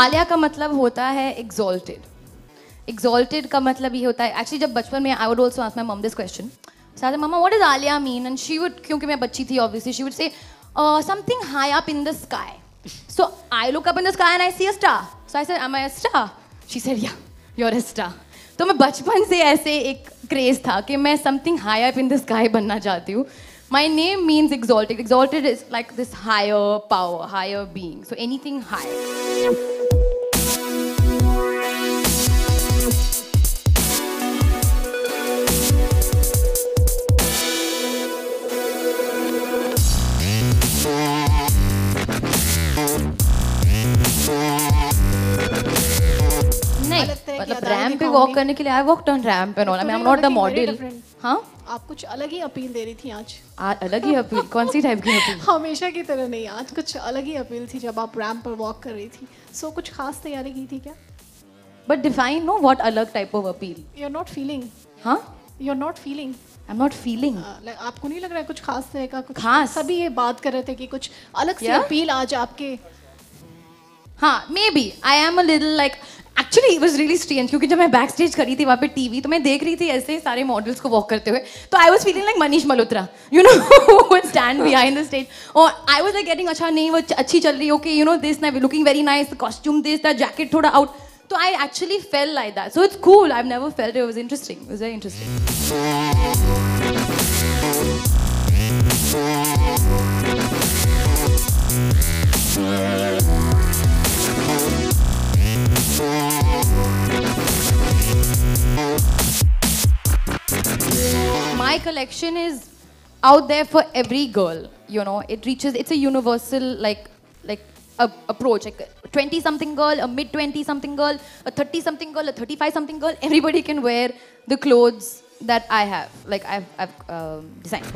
आलिया का मतलब होता है एग्जॉल्टेड एग्जॉल्टेड का मतलब ये होता है एक्चुअली जब बचपन में I would also ask my mum this question साथ mama what is Alia mean and she would क्योंकि मैं बच्ची थी obviously she would say something high up in the sky so I look up in the sky and I see a star so I said am I a star she said yeah you are a star तो मैं बचपन से ऐसे एक craze था कि मैं something high up in the sky बनना चाहती हूँ। My name means exalted. Exalted is like this higher power, higher being. So anything high. Ramp पे वॉक करने के लिए I walk on and all I am not the model. हाँ आप कुछ अलग ही अपील दे रही थी आज। आ- अलग ही अपील कौन सी टाइप की अपील हमेशा की तरह नहीं आज कुछ अलग ही अपील थी जब आप रैम पर वॉक कर रही थी। सो so, कुछ खास तैयारी की थी क्या? बट डिफाइन नो व्हाट अलग type of appeal you are not feeling हाँ you are not feeling I am not feeling आपको नहीं लग रहा है कुछ खास तरह का कुछ? खास? सभी ये बात कर रहे थे कि कुछ अलग सी अपील आज आपके हाँ maybe I am a little like actually it was really strange क्योंकि जब मैं बैक स्टेज करी थी वहाँ पे टीवी तो मैं देख रही थी ऐसे सारे मॉडल्स को वॉक करते हुए। तो I was feeling like Manish Malhotra you know stand behind the stage और आई वॉज़ लाइक गेटिंग अच्छा नहीं वो अच्छी चल रही ओके यू नो दिस ना looking very nice costume this the jacket थोड़ा आउट तो I actually felt like that so it's cool I never felt it was interesting it was very interesting my collection is out there for every girl you know. It reaches it's a universal like like a, approach. Like a 20 something girl a mid 20 something girl a 30 something girl a 35 something girl everybody can wear the clothes that i have like i've, I've um, designed